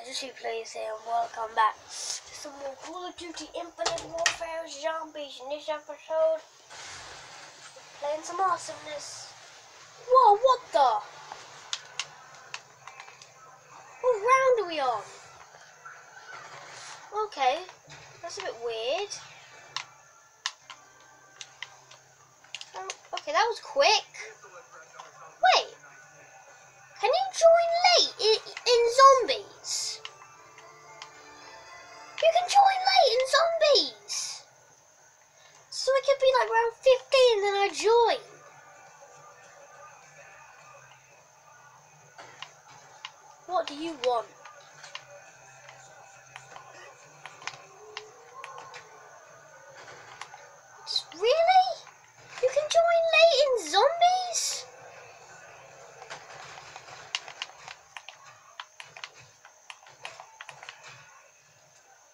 guys, it's Yoshi Plays here and welcome back to some more Call of Duty Infinite Warfare Zombies. In this episode, we're playing some awesomeness. Whoa, what the? What round are we on? Okay, that's a bit weird. Um, okay, that was quick. Wait, can you join late in, in zombies? You want? Really? You can join late in zombies?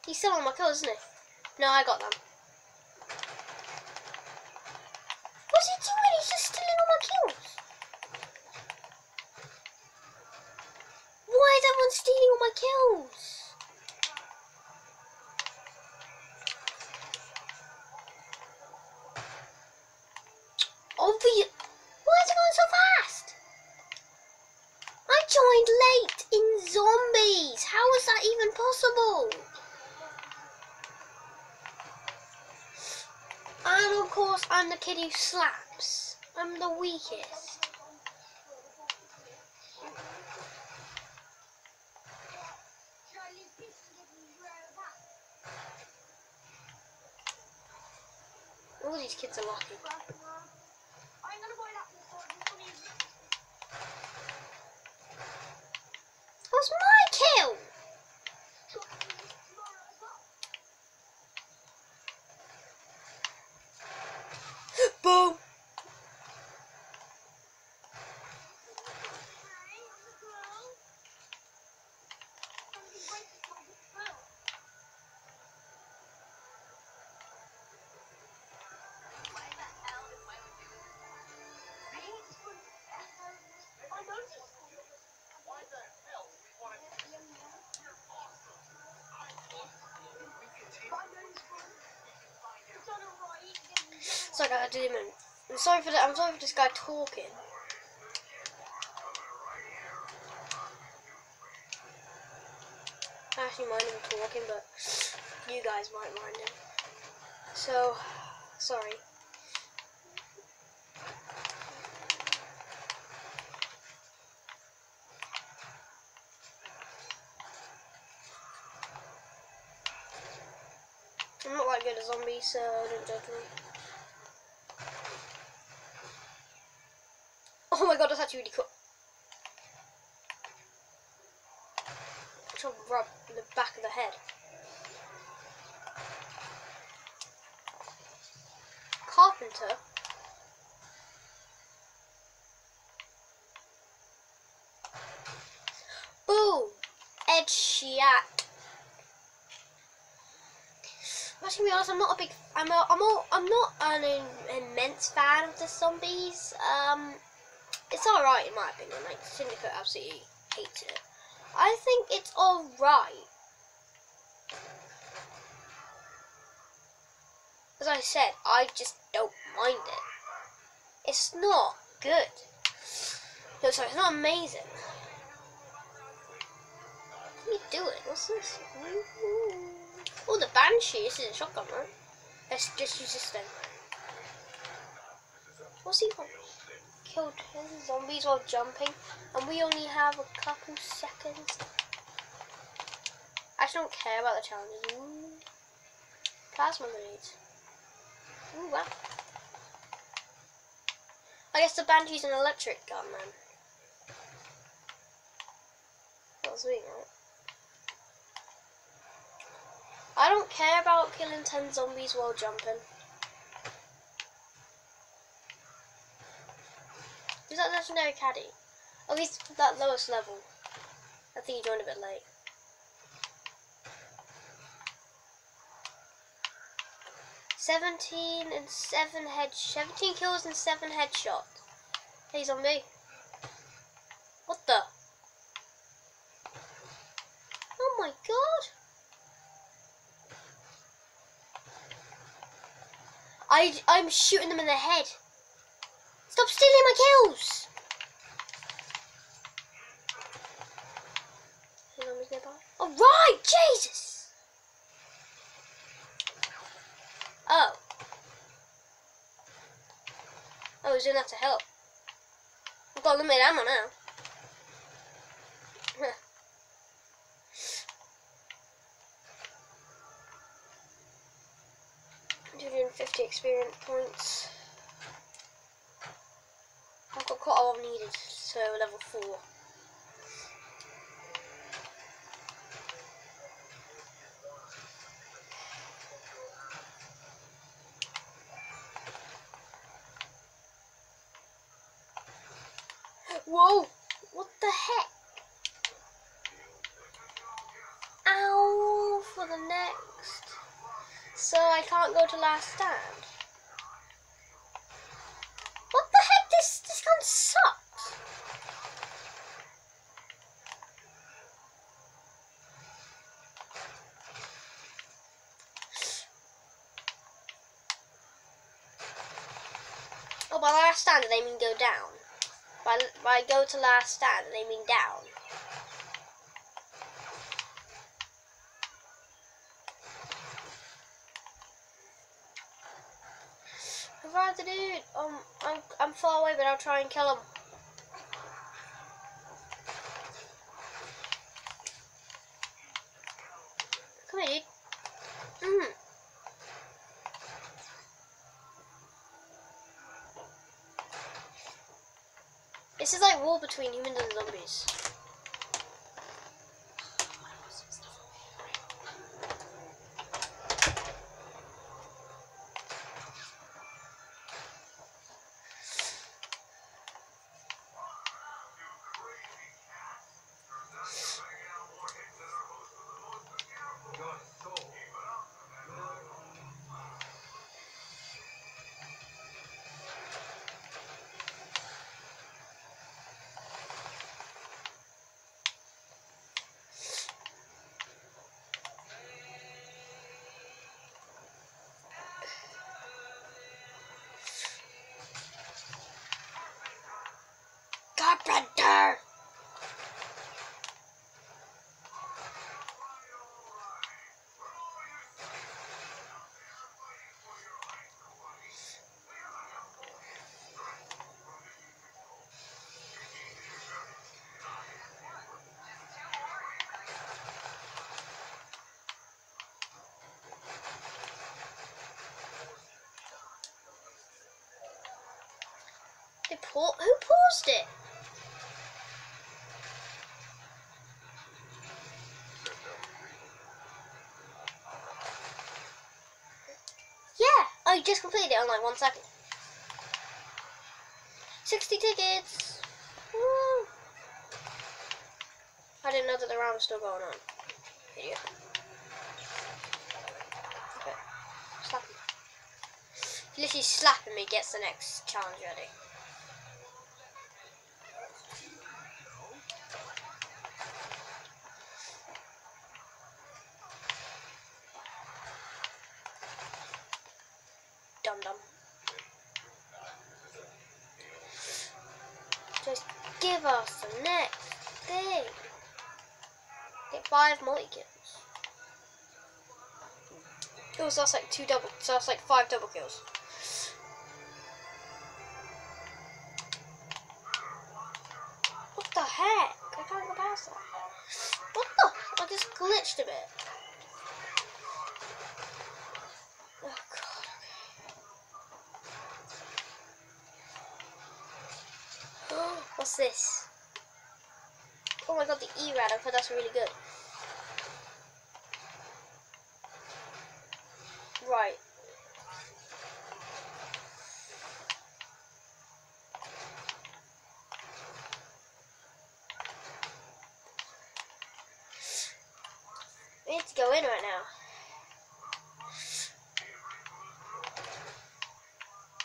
He's still on my kills, isn't he? No, I got them. What's he doing? He's just stealing all my kills. Why is everyone stealing all my kills? Obvious. Why is it going so fast? I joined late in zombies. How is that even possible? And of course, I'm the kid who slaps. I'm the weakest. All these kids are lucky. My kill? Boom. Sorry, I didn't even. I'm sorry for that. I'm sorry for this guy talking. I actually mind him talking, but you guys might mind him. So, sorry. I'm not that good at zombies, so don't judge me. God, actually really cool. To rub the back of the head. Carpenter. Boom! Ed Sheeran. To be honest, I'm not a big. I'm a, I'm all, I'm not an immense fan of the zombies. Um, it's all right in my opinion. Like Syndicate absolutely hates it. I think it's all right. As I said, I just don't mind it. It's not good. No, sorry, it's not amazing. What are you doing? What's this? Oh, the Banshee. This is a shotgun, right? Let's just use this then. What's he got? Killed 10 zombies while jumping, and we only have a couple seconds. I actually don't care about the challenges. Ooh. Plasma grenades. Ooh, wow. I guess the Banshee's an electric gun then. That was sweet, right? I don't care about killing 10 zombies while jumping. Is that legendary caddy? Oh, he's that lowest level. I think he joined a bit late. Seventeen and seven head, seventeen kills and seven headshots. Hey, zombie. What the? Oh my god. I, I'm shooting them in the head. Stop stealing my kills. All right, Jesus. Oh. Oh, he's that to help. I've got limited ammo now. 250 experience points. I've got needed, so level 4. Whoa! What the heck? Ow! For the next. So I can't go to last stand. What the heck? This this gun sucks. Oh, by last stand, they mean go down. By, by go to last stand, they mean down. Revive the dude. Um, I'm I'm far away, but I'll try and kill him. Come here, dude. Mm. This is like war between humans and zombies. Carpenter! Who paused it? Completed it on like one second. 60 tickets! Woo! I didn't know that the round was still going on. Idiot. Okay. Slap slapping me gets the next challenge ready. Five multi kills. Oh, so that's like two double. So that's like five double kills. What the heck? I can't go past that. What the? I just glitched a bit. Oh god. What's this? Oh my god, the E-Rad. I thought that's really good. Right. We need to go in right now.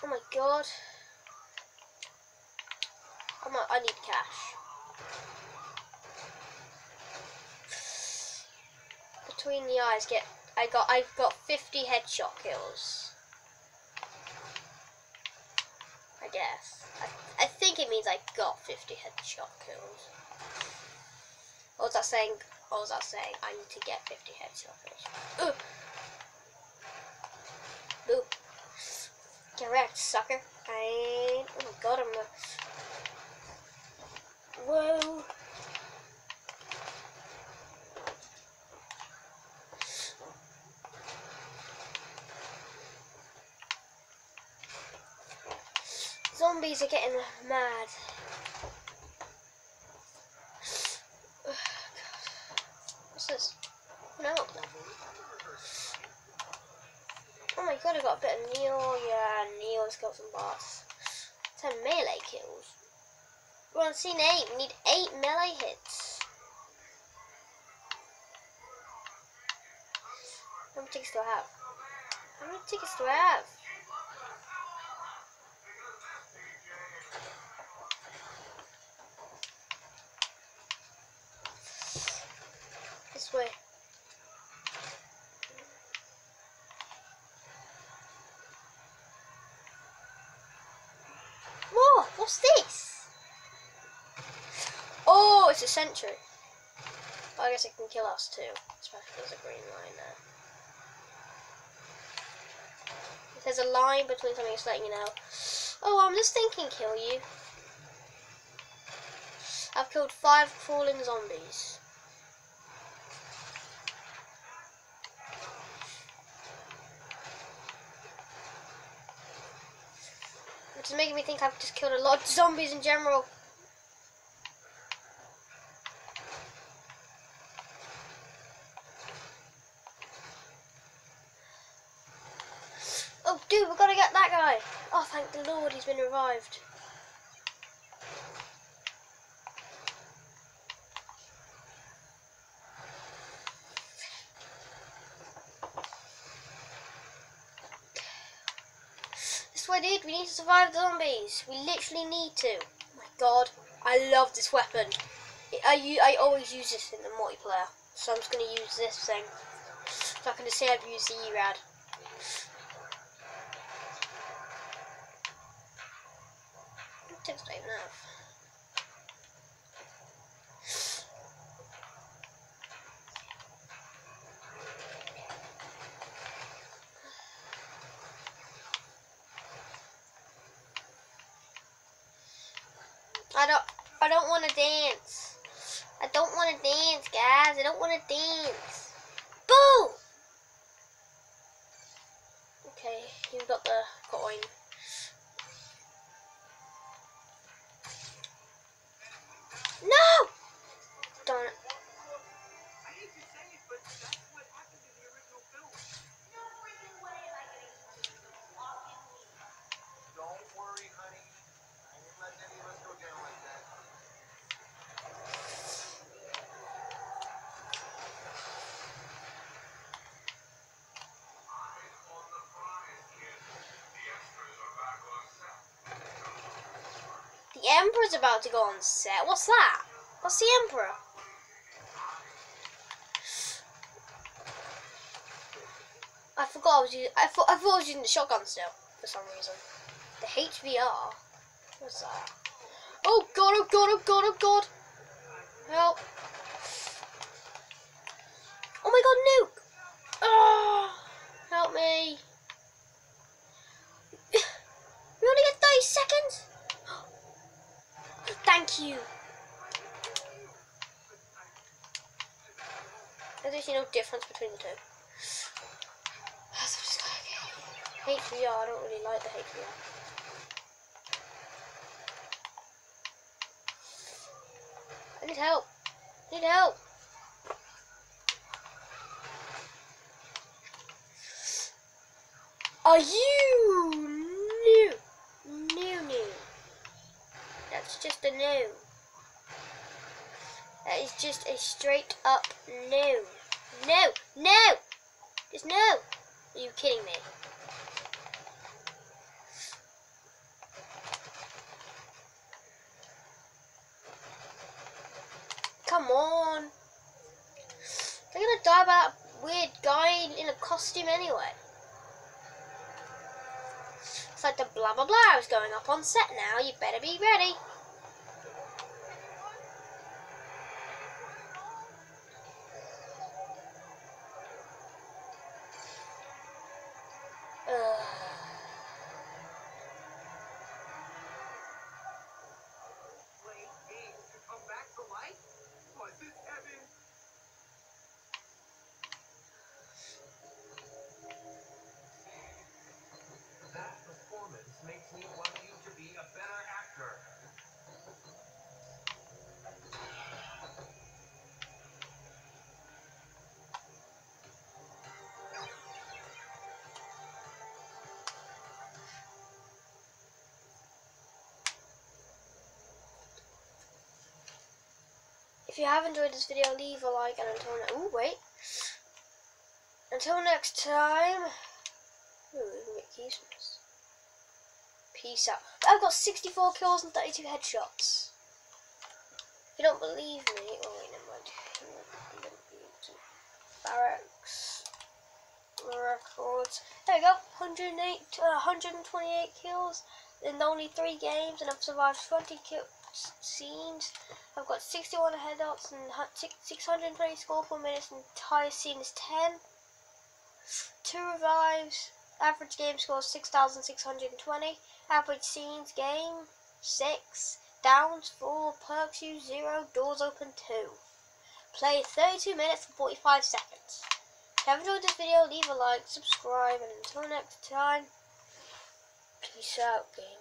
Oh my god. I'm I need cash. between the eyes. Get I got I've got 50 headshot kills. I guess. I, I think it means I got 50 headshot kills. What was that saying? What was that saying? I need to get 50 headshot kills. Boop. Get wrecked, sucker. I. Oh my god, I'm. Whoa. Zombies are getting mad. What's this? No. Oh my god, I got a bit of Neil. Yeah, Neil's got some boss. Ten melee kills. We're on scene 8. We need 8 melee hits. How many tickets do I have? How many tickets do I have? Way. Whoa, what's this? Oh, it's a sentry. I guess it can kill us too, especially if there's a green line there. If there's a line between something, it's letting you know. Oh, I'm just thinking kill you. I've killed five crawling zombies. Is making me think I've just killed a lot of zombies in general. Oh, dude, we've got to get that guy. Oh, thank the Lord, he's been revived. Dude. We need to survive the zombies. We literally need to. Oh my god, I love this weapon. I I always use this in the multiplayer. So I'm just going to use this thing. So I can just say I've used the E-Rad. Tips don't even have. I don't I don't want to dance. I don't want to dance, guys. I don't want to dance. Boo! Okay, you've got the coin. The Emperor's about to go on set. What's that? What's the Emperor? I forgot I was using. I thought I thought I was using the shotgun still for some reason. The HVR. What's that? Oh god! Oh god! Oh god! Oh god! Help! Oh my god! Nuke! Oh, help me! We only get thirty seconds. Thank you. There's no difference between the two. HVR, I don't really like the HVR. I need help. I need help. Are you new? New, new. That's just a new. That is just a straight up no. No, no! Just no! Are you kidding me? Come on! They're gonna die by that weird guy in a costume anyway? It's like the blah blah blah is going up on set now. You better be ready. If you have enjoyed this video, leave a like and until next. Ooh, wait. Until next time. Ooh, we can get keys. Peace out. I've got 64 kills and 32 headshots. If you don't believe me, oh wait, never mind. Barracks. Records. There we go. 108, uh, 128 kills in only three games, and I've survived 20 kill scenes. I've got 61 headshots and hu- six- 620 score per minute, and entire scene is 10. Two revives. Average game score 6,620. Average scenes game 6. Downs 4. Perks use 0. Doors open 2. Play 32 minutes and 45 seconds. If you have enjoyed this video, leave a like, subscribe, and until next time, peace out, game.